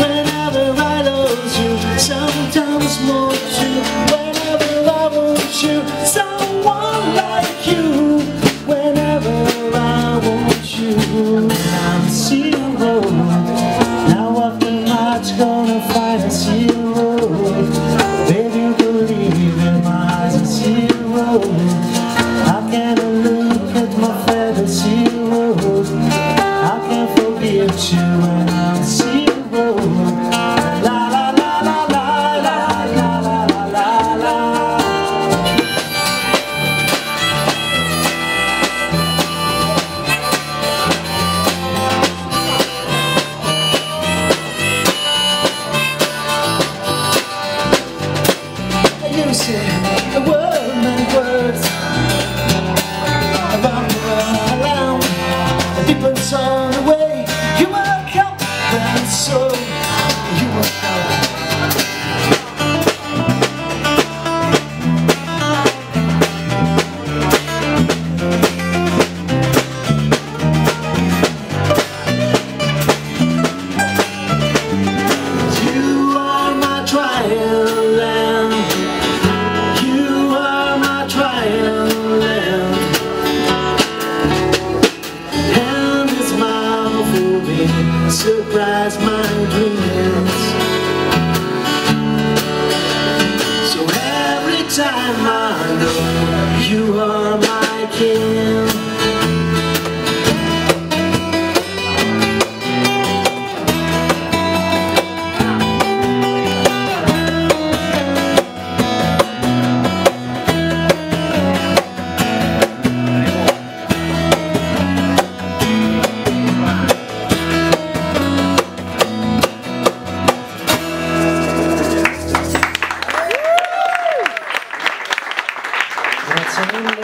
whenever I lose you. Sometimes more true whenever I want you. Someone like you whenever I want you. I'm zero. Now gonna find a zero. deep inside. surprise my dreams. So every time I know you are my king Segundo,